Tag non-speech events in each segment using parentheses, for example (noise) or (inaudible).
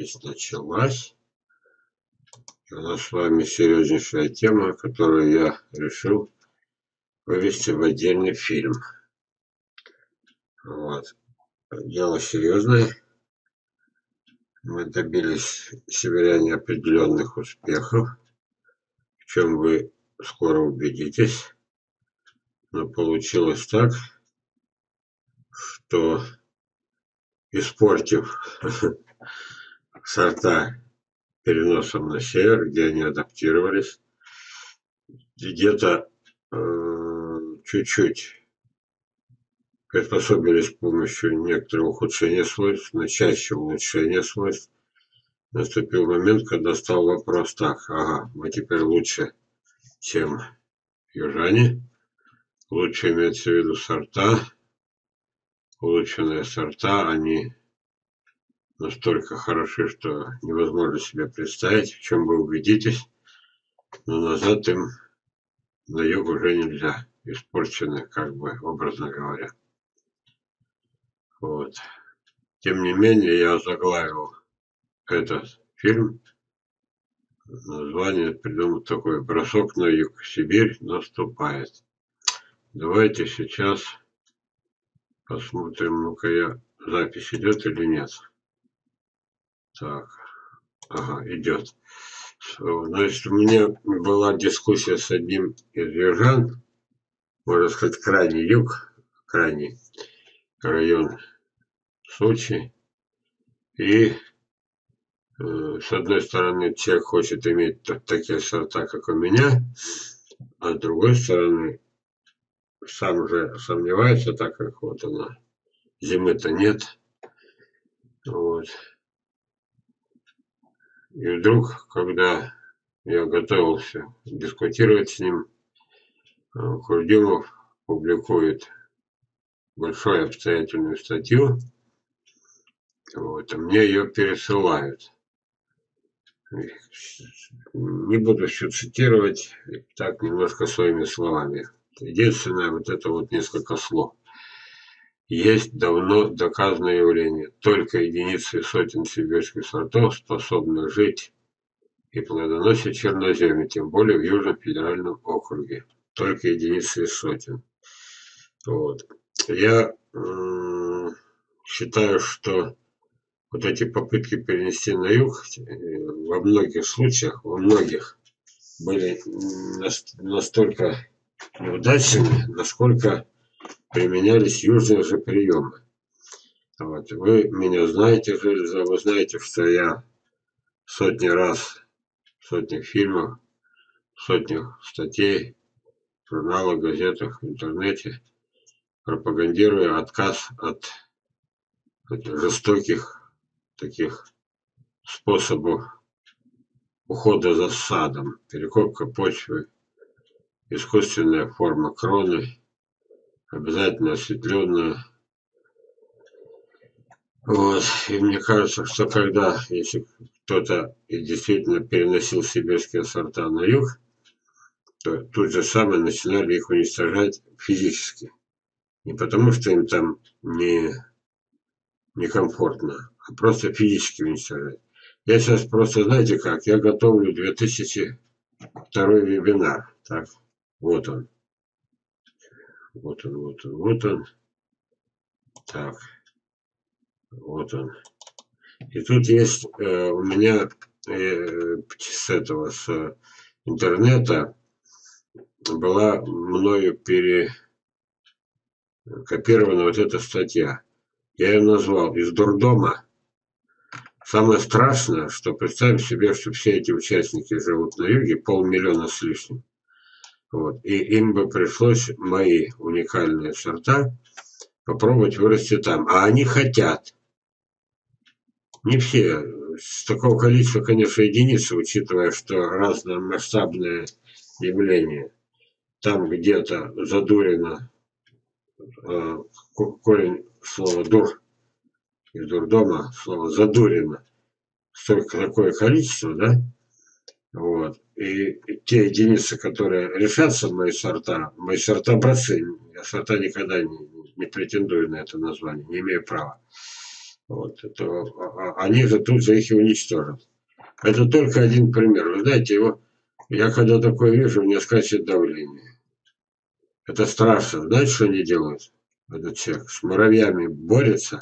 Запись началась. у нас с вами серьезнейшая тема, которую я решил вывести в отдельный фильм. Вот. Дело серьезное. Мы добились северяне определенных успехов, в чем вы скоро убедитесь. Но получилось так, что испортив (laughs) сорта переносом на север, где они адаптировались, где-то э, чуть-чуть приспособились с помощью некоторого ухудшения свойств, но чаще улучшения свойств. Наступил момент, когда стал вопрос так, ага, мы теперь лучше, чем южане, лучше имеется в виду сорта, улучшенные сорта, они настолько хороши, что невозможно себе представить, в чем вы убедитесь, но назад им на юг уже нельзя, испорчены, как бы, образно говоря. Вот. Тем не менее, я заглавил этот фильм. Название придумал такое «Бросок на юг. Сибирь наступает». Давайте сейчас Посмотрим, ну-ка я, запись идет или нет. Так, ага, идет. Значит, у меня была дискуссия с одним из южан, можно сказать, крайний юг, крайний район Сочи. И э, с одной стороны, человек хочет иметь такие сорта, как у меня, а с другой стороны, сам уже сомневается, так как вот она, зимы-то нет. Вот. И вдруг, когда я готовился дискутировать с ним, э, Курдюмов публикует большую обстоятельную статью, вот, а мне ее пересылают. Не буду все цитировать, так немножко своими словами. Единственное, вот это вот несколько слов. Есть давно доказанное явление. Только единицы сотен сибирских сортов способны жить и плодоносить черноземье, тем более в Южном федеральном округе. Только единицы сотен. Вот. Я считаю, что вот эти попытки перенести на юг э, во многих случаях, во многих были настолько неудачами, насколько применялись южные же приемы. Вот. Вы меня знаете, Железа, вы знаете, что я сотни раз, сотни фильмов, сотни статей, в журналах, газетах, в интернете пропагандирую отказ от, от жестоких таких способов ухода за садом, перекопка почвы, искусственная форма кроны, обязательно осветленная. Вот. И мне кажется, что когда, если кто-то действительно переносил сибирские сорта на юг, то тут же самое начинали их уничтожать физически. Не потому, что им там не некомфортно, а просто физически уничтожать. Я сейчас просто, знаете как, я готовлю 2002 вебинар. Так, вот он. Вот он, вот он, вот он. Так. Вот он. И тут есть э, у меня э, с этого, с интернета была мною перекопирована вот эта статья. Я ее назвал «Из дурдома». Самое страшное, что представим себе, что все эти участники живут на юге, полмиллиона с лишним. Вот. И им бы пришлось мои уникальные сорта попробовать вырасти там. А они хотят. Не все. С такого количества, конечно, единицы, учитывая, что разномасштабное явление. Там где-то задурено э, корень слова дур из дурдома, слово задурено. Столько такое количество, да? Вот. И те единицы, которые решатся мои сорта, мои сорта братцы, я сорта никогда не, не претендую на это название, не имею права. Вот, это, а, а, они же тут же их и уничтожат. Это только один пример. Вы знаете, его, я когда такое вижу, у меня скачет давление. Это страшно. Знаете, что они делают? Этот человек с муравьями борется.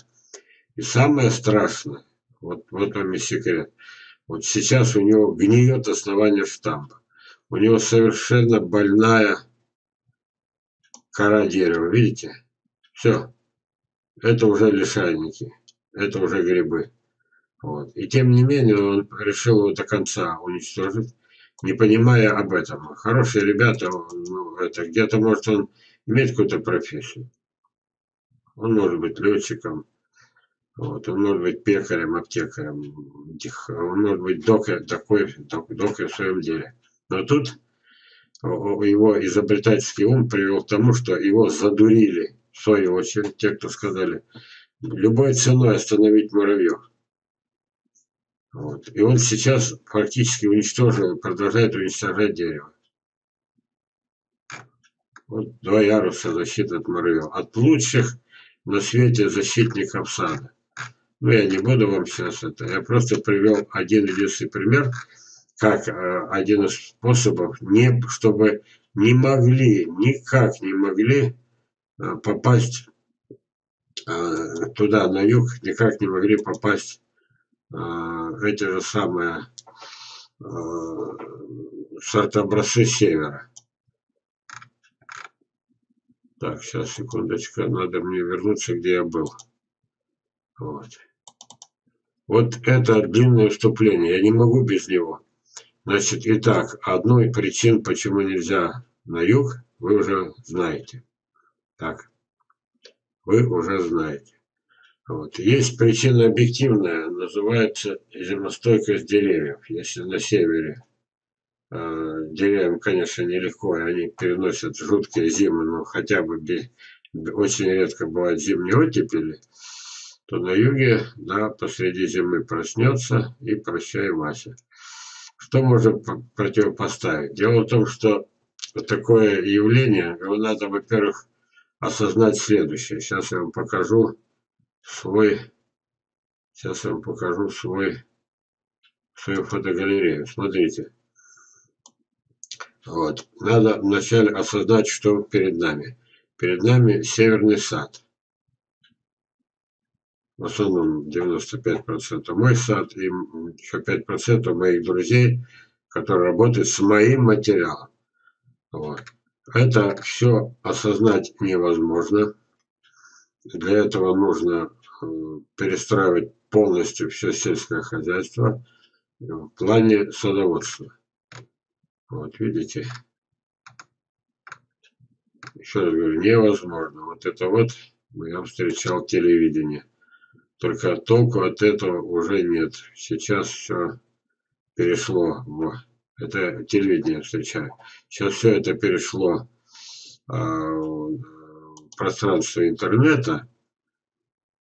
И самое страшное, вот, вот вам и секрет. Вот сейчас у него гниет основание штамба. У него совершенно больная кора дерева. Видите? Все. Это уже лишайники. Это уже грибы. Вот. И тем не менее он решил его до конца уничтожить, не понимая об этом. Хорошие ребята, ну, это где-то может он иметь какую-то профессию. Он может быть летчиком, вот, он может быть пекарем, аптекарем, он может быть докой, такой, докой в своем деле. Но тут его изобретательский ум привел к тому, что его задурили, в свою очередь, те, кто сказали, любой ценой остановить муравьев. Вот. И он сейчас фактически уничтожил, продолжает уничтожать дерево. Вот два яруса защиты от муравьев. От лучших на свете защитников сада. Ну, я не буду вам сейчас это. Я просто привел один единственный пример, как э, один из способов, не, чтобы не могли, никак не могли э, попасть э, туда, на юг, никак не могли попасть эти же самые сортобразцы севера. Так, сейчас, секундочку, надо мне вернуться, где я был. Вот. Вот это длинное вступление, я не могу без него. Значит, итак, одной причин, почему нельзя на юг, вы уже знаете. Так, вы уже знаете. Вот. Есть причина объективная, называется зимостойкость деревьев. Если на севере э, деревьям, конечно, нелегко, и они переносят жуткие зимы, но хотя бы без, очень редко бывают зимние оттепели, то на юге, да, посреди зимы проснется и прощай, Вася. Что можно противопоставить? Дело в том, что такое явление, его надо, во-первых, осознать следующее. Сейчас я вам покажу свой, сейчас я вам покажу свой, свою фотогалерею. Смотрите. Вот. Надо вначале осознать, что перед нами. Перед нами северный сад. В основном 95% мой сад и еще 5% моих друзей, которые работают с моим материалом. Вот. Это все осознать невозможно. Для этого нужно э, перестраивать полностью все сельское хозяйство в плане садоводства. Вот видите. Еще раз говорю, невозможно. Вот это вот я встречал телевидение. Только толку от этого уже нет. Сейчас все перешло в... Это телевидение встречаю. Сейчас все это перешло а, пространство интернета,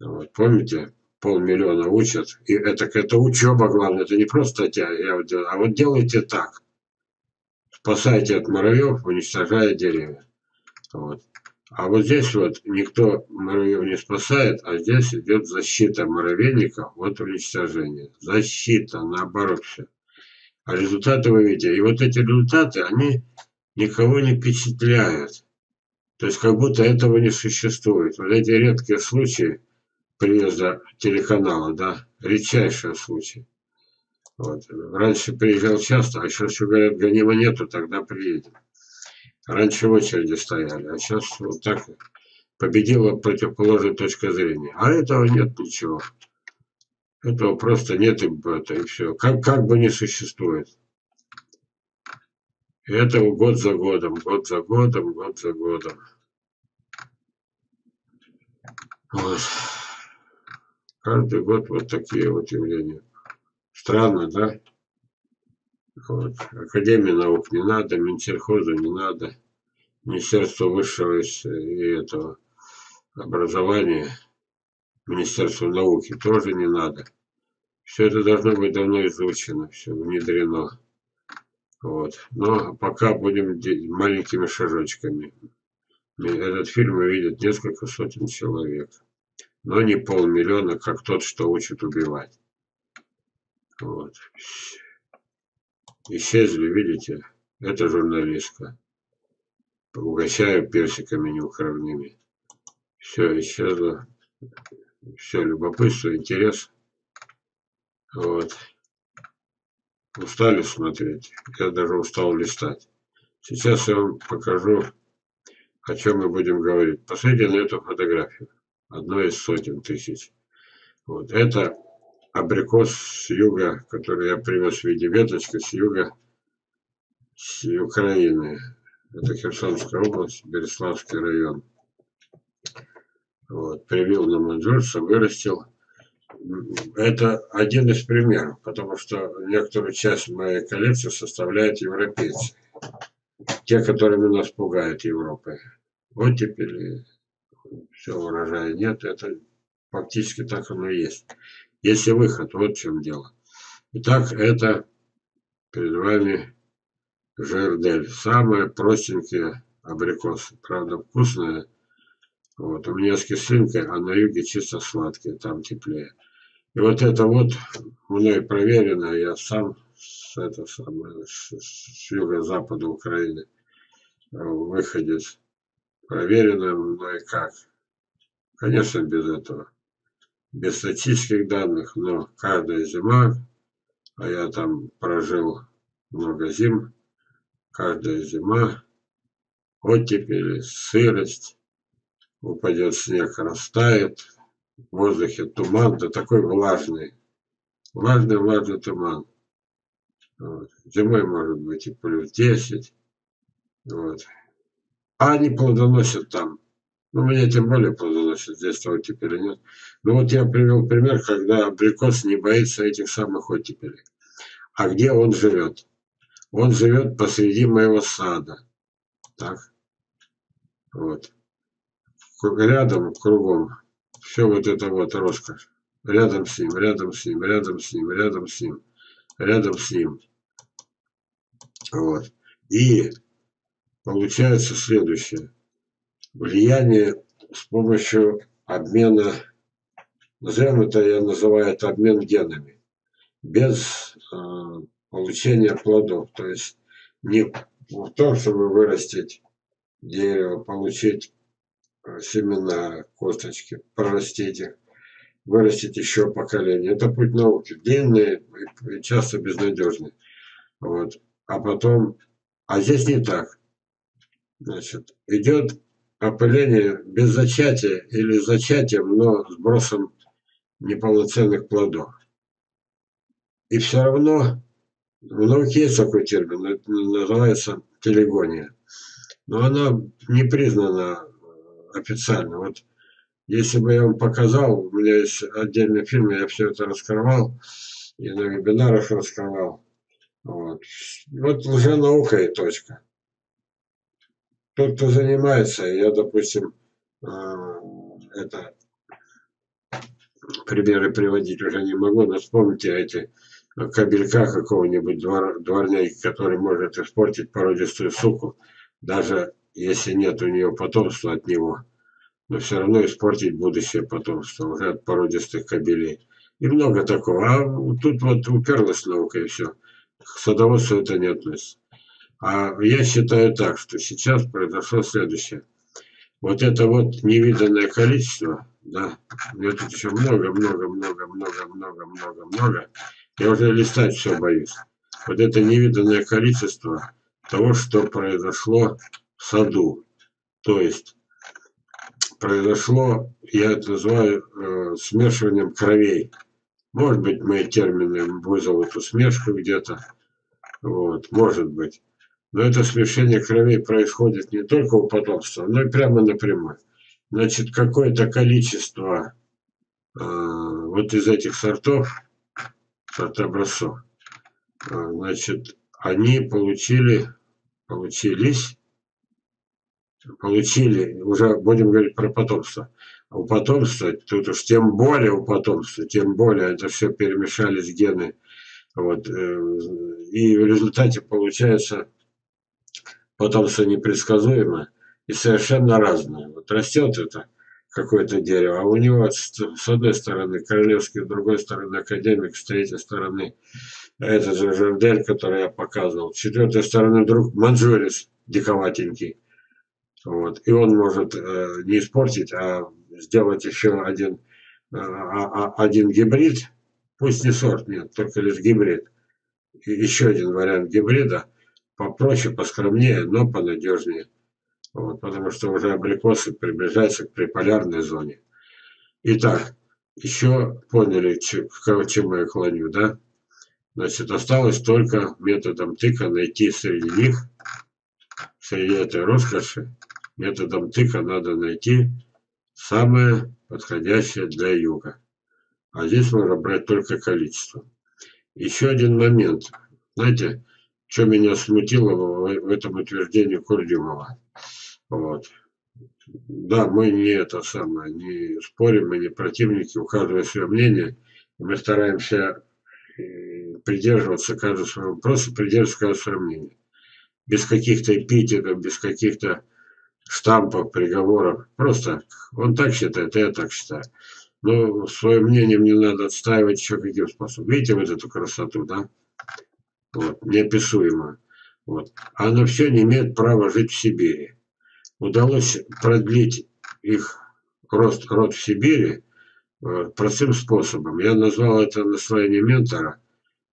вот, помните, полмиллиона учат, и это, это учеба главное, это не просто статья, я вот делаю, а вот делайте так. Спасайте от муравьев, уничтожая деревья. Вот. А вот здесь вот никто муравьев не спасает, а здесь идет защита муравейников от уничтожения. Защита, наоборот все. А результаты вы видите. И вот эти результаты, они никого не впечатляют. То есть как будто этого не существует. Вот эти редкие случаи приезда телеканала, да, редчайшие случаи. Вот. Раньше приезжал часто, а сейчас говорят, гонима нету, тогда приедем. Раньше в очереди стояли, а сейчас вот так победила противоположная точка зрения. А этого нет ничего. Этого просто нет и это, и все. Как, как бы не существует. И этого год за годом, год за годом, год за годом. Вот. Каждый год вот такие вот явления. Странно, да? Вот. Академии наук не надо, Минсельхозу не надо, Министерство высшего и этого образования, Министерство науки тоже не надо. Все это должно быть давно изучено, все внедрено. Вот. Но пока будем маленькими шажочками. Этот фильм увидит несколько сотен человек. но не полмиллиона, как тот, что учит убивать. Вот. Исчезли, видите? Это журналистка. Угощаю персиками неукрывными. Все исчезло. Все любопытство, интерес. Вот. Устали смотреть? Я даже устал листать. Сейчас я вам покажу, о чем мы будем говорить. Посмотрите на эту фотографию. Одной из сотен тысяч. Вот. Это абрикос с юга, который я привез в виде веточки с юга с Украины. Это Херсонская область, Береславский район. Вот. Привил на Манджурса, вырастил. Это один из примеров, потому что некоторую часть моей коллекции составляют европейцы. Те, которыми нас пугает Европа. Оттепели, все урожая нет, это фактически так оно и есть. Если выход, вот в чем дело. Итак, это перед вами жердель. Самые простенькие абрикосы. Правда, вкусные. Вот. У меня с кислинкой, а на юге чисто сладкие, там теплее. И вот это вот мной проверено, я сам с, это самое, с, с юго-запада Украины э, выходец. Проверено мной как. Конечно, без этого без статистических данных, но каждая зима, а я там прожил много зим, каждая зима, оттепели, сырость, упадет снег, растает, в воздухе туман, да такой влажный, влажный, влажный туман. Вот. Зимой может быть и плюс 10. Вот. А они плодоносят там ну, меня тем более плодоносит, здесь оттепели нет. Ну вот я привел пример, когда абрикос не боится этих самых оттепелей. А где он живет? Он живет посреди моего сада. Так. Вот. Рядом, кругом. Все вот это вот роскошь. Рядом с ним, рядом с ним, рядом с ним, рядом с ним, рядом с ним. Вот. И получается следующее влияние с помощью обмена, назовем это, я называю это обмен генами, без э, получения плодов. То есть не в том, чтобы вырастить дерево, получить э, семена, косточки, прорастить их, вырастить еще поколение. Это путь науки, длинный и часто безнадежный. Вот. А потом, а здесь не так. Значит, идет опыление без зачатия или зачатием, но сбросом неполноценных плодов. И все равно, в науке есть такой термин, называется телегония. Но она не признана официально. Вот если бы я вам показал, у меня есть отдельный фильм, я все это раскрывал, и на вебинарах раскрывал. Вот, вот лженаука и точка тот, кто занимается, я, допустим, а, это примеры приводить уже не могу, но вспомните эти кабелька какого-нибудь двор, дворняги, который может испортить породистую суку, даже если нет у нее потомства от него, но все равно испортить будущее потомство уже от породистых кабелей. И много такого. А тут вот уперлась наука и все. К садоводству это не относится. А я считаю так, что сейчас произошло следующее. Вот это вот невиданное количество, да, мне тут еще много, много, много, много, много, много, много. Я уже листать все боюсь. Вот это невиданное количество того, что произошло в саду. То есть произошло, я это называю э, смешиванием кровей. Может быть, мои термины вызовут усмешку где-то. Вот, может быть. Но это смешение кровей происходит не только у потомства, но и прямо напрямую. Значит, какое-то количество э, вот из этих сортов, сортобразцов, э, значит, они получили, получились, получили, уже будем говорить про потомство. У потомства, тут уж тем более у потомства, тем более это все перемешались гены. Вот, э, и в результате получается потом все непредсказуемо и совершенно разное. Вот растет это какое-то дерево, а у него с одной стороны королевский, с другой стороны академик, с третьей стороны этот же Жердель, который я показывал, с четвертой стороны друг Манжурис диковатенький. Вот. И он может э, не испортить, а сделать еще один, э, а, а, один гибрид, пусть не сорт, нет, только лишь гибрид. И еще один вариант гибрида, попроще, поскромнее, но понадежнее. Вот, потому что уже абрикосы приближаются к приполярной зоне. Итак, еще поняли, к чему я клоню, да? Значит, осталось только методом тыка найти среди них, среди этой роскоши, методом тыка надо найти самое подходящее для юга. А здесь можно брать только количество. Еще один момент. Знаете, что меня смутило в этом утверждении Курдюмова? Вот. Да, мы не это самое, не спорим, мы не противники, у каждого свое мнение. Мы стараемся э, придерживаться каждого своего вопроса, придерживаться каждого своего мнения. Без каких-то эпитетов, без каких-то штампов, приговоров. Просто он так считает, а я так считаю. Но свое мнение мне надо отстаивать еще каким способом. Видите вот эту красоту, да? Вот, неописуемо. Вот. Она все не имеет права жить в Сибири удалось продлить их рост, род в Сибири э, простым способом. Я назвал это наслоение ментора.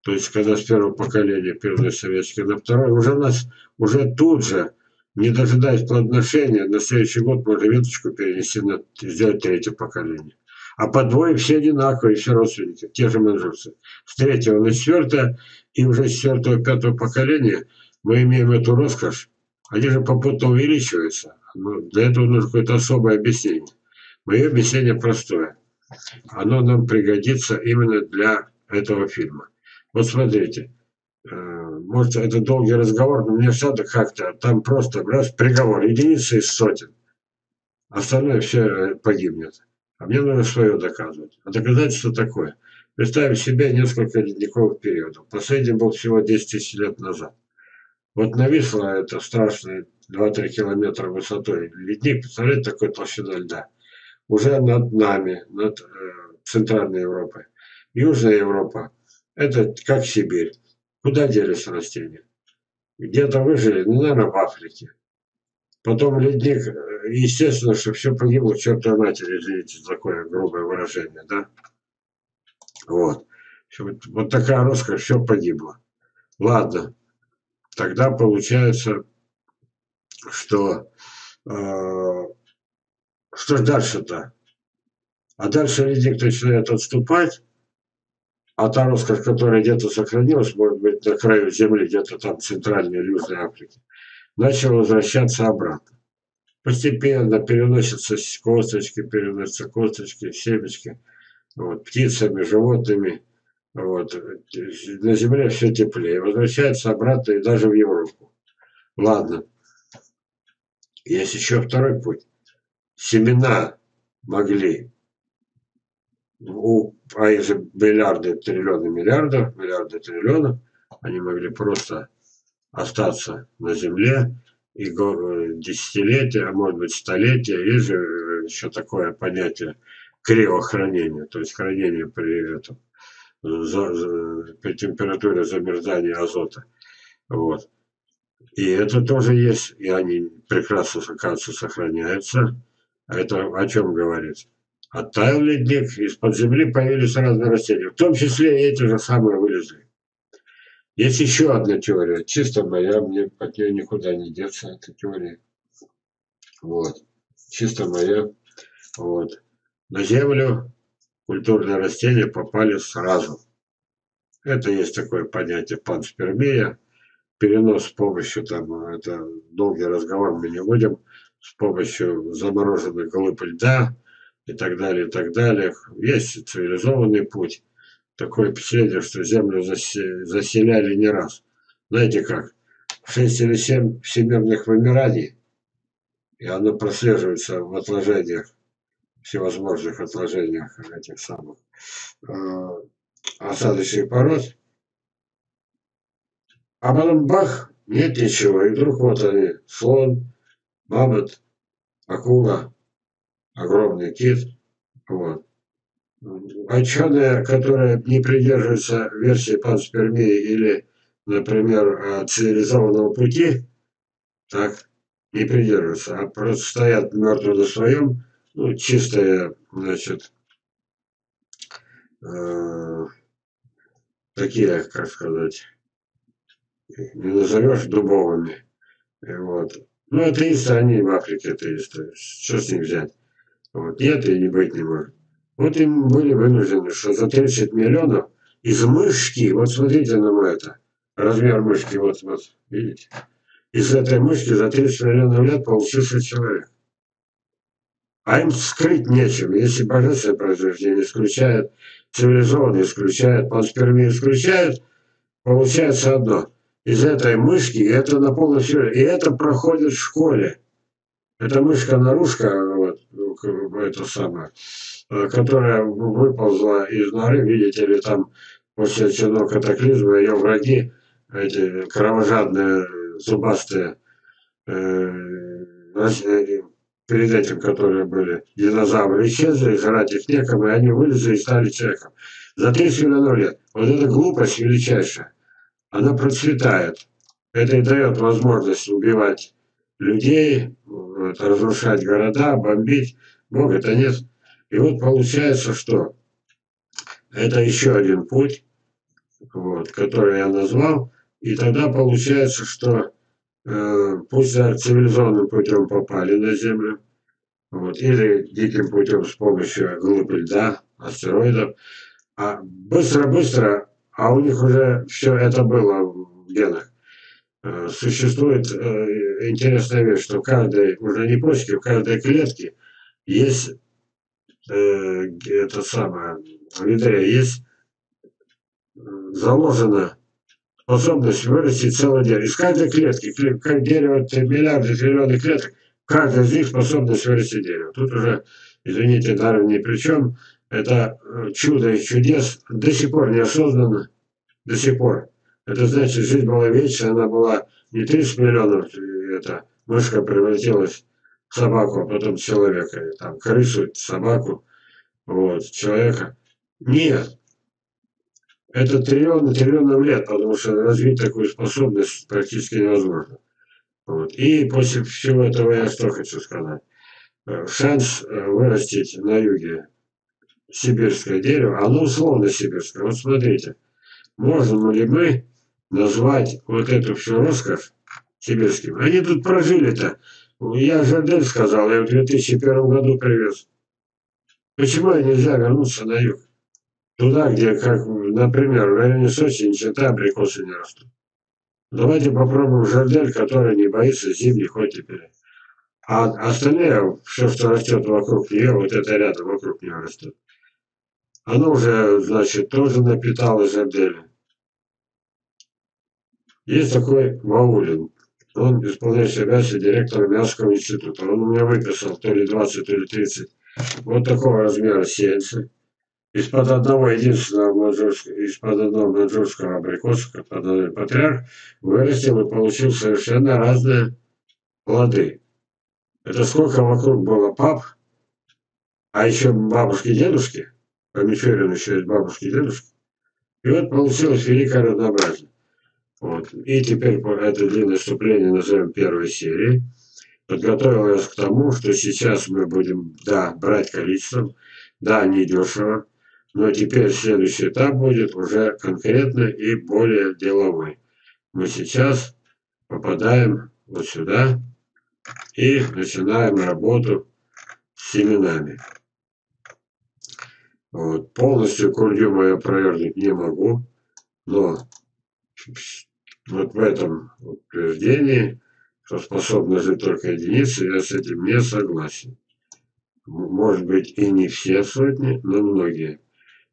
То есть, когда с первого поколения первый советский на второй, уже нас, уже тут же, не дожидаясь плодоношения, на следующий год можно веточку перенести, на, сделать третье поколение. А по двое все одинаковые, все родственники, те же манжурцы. С третьего на четвертое, и уже с четвертого, пятого поколения мы имеем эту роскошь, они же попутно увеличиваются. Но для этого нужно какое-то особое объяснение. Мое объяснение простое. Оно нам пригодится именно для этого фильма. Вот смотрите. Э, может, это долгий разговор, но мне надо как-то, там просто раз приговор, единицы из сотен. Остальное все погибнет. А мне нужно свое доказывать. А доказательство такое. Представим себе несколько ледниковых периодов. Последний был всего 10 тысяч лет назад. Вот нависло это страшное 2-3 километра высотой ледник, представляете, такой толщина льда. Уже над нами, над э, Центральной Европой. Южная Европа, это как Сибирь. Куда делись растения? Где-то выжили, ну, наверное, в Африке. Потом ледник, э, естественно, что все погибло, чертовой матери, извините за такое грубое выражение, да? Вот. Вот такая роскошь, все погибло. Ладно тогда получается, что э, что дальше-то? А дальше ледник начинает отступать, а та роскошь, которая где-то сохранилась, может быть, на краю земли, где-то там в Центральной Южной Африке, начала возвращаться обратно. Постепенно переносятся косточки, переносятся косточки, семечки, вот, птицами, животными – вот. На Земле все теплее. Возвращается обратно и даже в Европу. Ладно. Есть еще второй путь. Семена могли, у, а же миллиарды, триллионы миллиардов, миллиарды триллионов, они могли просто остаться на Земле и десятилетия, а может быть столетия. Есть же еще такое понятие криохранения, то есть хранение при этом за, за, при температуре замерзания азота. Вот. И это тоже есть, и они прекрасно, оказывается, сохраняются. А это о чем говорит? Оттаял ледник, из-под земли появились разные растения, в том числе и эти же самые вылезли. Есть еще одна теория, чисто моя, мне от нее никуда не деться, эта теория. Вот, чисто моя. Вот. На Землю культурные растения попали сразу. Это есть такое понятие панспермия, перенос с помощью, там, это долгий разговор мы не будем, с помощью замороженных глыб льда и так далее, и так далее. Есть цивилизованный путь. Такое впечатление, что Землю заселяли не раз. Знаете как? Шесть или семь всемирных вымираний, и оно прослеживается в отложениях всевозможных отложениях этих самых э, осадочных пород. А потом бах, нет ничего. И вдруг вот они, слон, мамонт, акула, огромный кит. Вот. Ученые, которые не придерживаются версии панспермии или, например, цивилизованного пути, так, не придерживаются, а просто стоят мертвы на своем, ну, чистые, значит, э, такие, как сказать, не назовешь дубовыми. Вот. Ну, атеисты, они в Африке атеисты. Что с них взять? Вот. Нет и не быть не может. Вот им были вынуждены, что за 30 миллионов из мышки, вот смотрите на это, размер мышки, вот, вот, видите? Из этой мышки за 30 миллионов лет получился человек. А им скрыть нечем. Если божественное произведение исключает, цивилизованное исключает, панспермию исключает, получается одно. Из этой мышки, это на полном серьезе, и это проходит в школе. Это мышка-нарушка, вот, это самое, которая выползла из норы, видите ли, там после очередного катаклизма ее враги, эти кровожадные, зубастые, э, перед этим, которые были динозавры, исчезли, жрать их некому, и они вылезли и стали человеком. За 30 миллионов лет. Вот эта глупость величайшая, она процветает. Это и дает возможность убивать людей, разрушать города, бомбить. Бога-то нет. И вот получается, что это еще один путь, вот, который я назвал. И тогда получается, что э, пусть цивилизованным путем попали на Землю, вот, или диким путем с помощью глыб льда, астероидов, а быстро-быстро, а у них уже все это было в генах. Э, существует э, интересная вещь, что в каждой, уже не почке, в каждой клетке есть э, это самое, в ядре есть заложена способность вырастить целое дерево. Из каждой клетки, как дерево, миллиарды, триллионы клеток, каждая из них способность вырастить дерево. Тут уже, извините, Дарвин ни при чем. Это чудо и чудес до сих пор не осознанно, до сих пор. Это значит, жизнь была вечная, она была не 30 миллионов, это мышка превратилась собаку, а потом человека, или там крысу, собаку, вот, человека. Нет. Это триллионы триллионов лет, потому что развить такую способность практически невозможно. Вот. И после всего этого я что хочу сказать. Э, шанс э, вырастить на юге сибирское дерево, оно условно сибирское. Вот смотрите, можем ли мы назвать вот эту всю роскошь сибирским. Они тут прожили-то. Я Жардель сказал, я в 2001 году привез. Почему нельзя вернуться на юг? Туда, где, как, например, в районе Сочи ни черта абрикосы не растут. Давайте попробуем Жардель, который не боится зимних оттепелей. А остальные, все, что растет вокруг нее, вот это рядом вокруг нее растет. Оно уже, значит, тоже напитало Жарделем. Есть такой Маулин. Он исполняющий обязанности директора Мялского института. Он у меня выписал то ли 20, то ли 30. Вот такого размера сеянцы. Из-под одного единственного из-под одного манжурского абрикоса, под одной патриарх, вырастил и получил совершенно разные плоды. Это сколько вокруг было пап, а еще бабушки и дедушки, по Мичурину еще есть бабушки и дедушки. И вот получилось великое разнообразие. Вот. И теперь это длинное вступление назовем первой серией. Подготовил я к тому, что сейчас мы будем, да, брать количеством, да, не дешево, но теперь следующий этап будет уже конкретно и более деловой. Мы сейчас попадаем вот сюда и начинаем работу с семенами. Вот. Полностью курдю мою провернуть не могу, но вот в этом утверждении, что способны жить только единицы, я с этим не согласен. Может быть и не все сотни, но многие.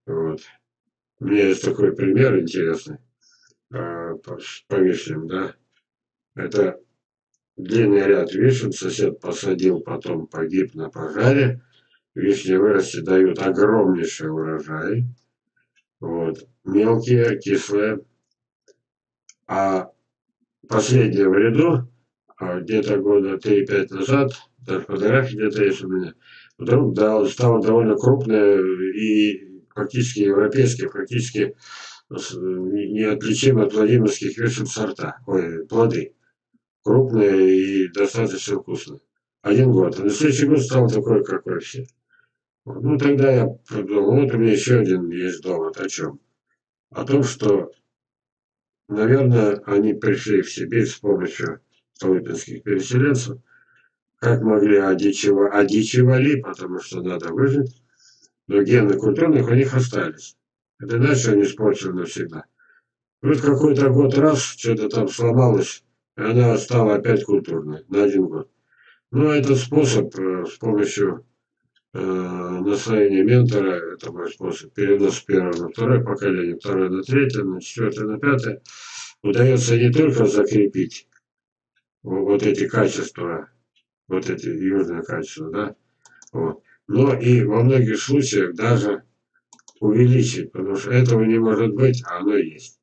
Вот. У меня есть такой пример интересный а, по вишням, да. Это длинный ряд вишен сосед посадил, потом погиб на пожаре. Вишни вырасти дают огромнейший урожай. Вот. Мелкие, кислые, а последнее в ряду, а где-то года 3-5 назад, даже фотографии где-то есть у меня, вдруг да, стала довольно крупная и практически европейская, практически неотличимы от владимирских вишен сорта, ой, плоды. Крупные и достаточно вкусные. Один год. А на следующий год стал такой, как вообще. Ну, тогда я подумал, вот у меня еще один есть довод. О чем? О том, что, наверное, они пришли в Сибирь с помощью столыпинских переселенцев, как могли одичево, одичевали, потому что надо выжить, но гены культурных у них остались. Это иначе они испортили навсегда. Вот какой-то год раз, что-то там сломалось, и она стала опять культурной на один год. Ну, этот способ э, с помощью э, наслоения ментора, это мой способ, перенос первого на второе поколение, второе на третье, на четвертое, на пятое, удается не только закрепить вот эти качества, вот эти южные качества, да, вот, но и во многих случаях даже увеличить, потому что этого не может быть, а оно есть.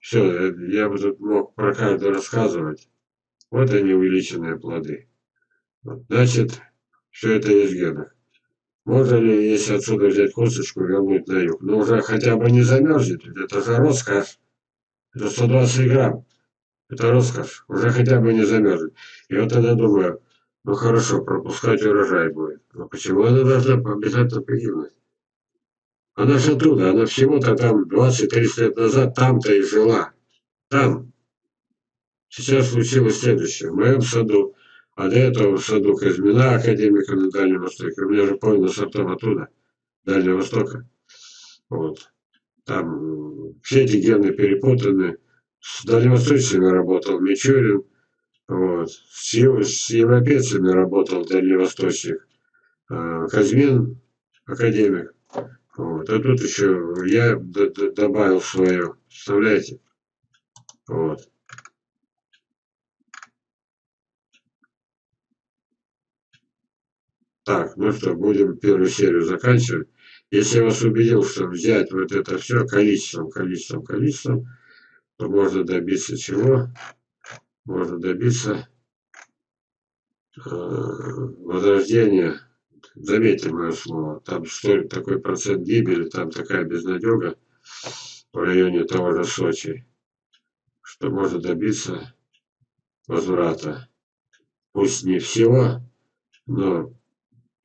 Все, я бы тут мог про каждое рассказывать. Вот они увеличенные плоды. Значит, все это в генах. Можно ли, если отсюда взять косточку, вернуть на юг? Ну, уже хотя бы не замерзнет, это же роскошь. Это 120 грамм. Это роскошь. Уже хотя бы не замерзнет. И вот тогда думаю, ну хорошо, пропускать урожай будет. Но почему она должна обязательно погибнуть? Она же оттуда, она всего-то там 20-30 лет назад там-то и жила. Там. Сейчас случилось следующее. В моем саду, а до этого в саду Казьмина, академика на Дальнем Востоке, у меня же полно сортов оттуда, Дальнего Востока. Вот. Там все эти гены перепутаны. С дальневосточными работал Мичурин, вот. С, с европейцами работал дальневосточник. А, академик. Вот. А тут еще я добавил свое. Представляете? Вот. Так, ну что, будем первую серию заканчивать. Если вас убедил, что взять вот это все количеством, количеством, количеством, то можно добиться чего? Можно добиться э, возрождения заметьте мое слово, там что такой процент гибели, там такая безнадега в районе того же Сочи, что может добиться возврата. Пусть не всего, но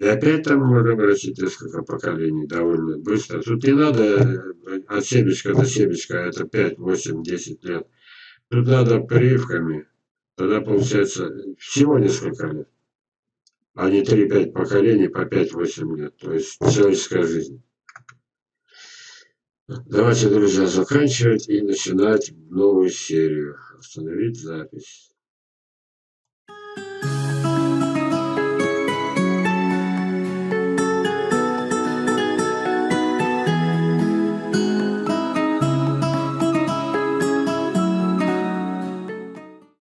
и опять там можно вырастить несколько поколений довольно быстро. Тут не надо э, от семечка до семечка, это 5, 8, 10 лет. Тут надо прививками. Тогда получается всего несколько лет а не 3-5 поколений по 5-8 лет. То есть человеческая жизнь. Давайте, друзья, заканчивать и начинать новую серию. Остановить запись.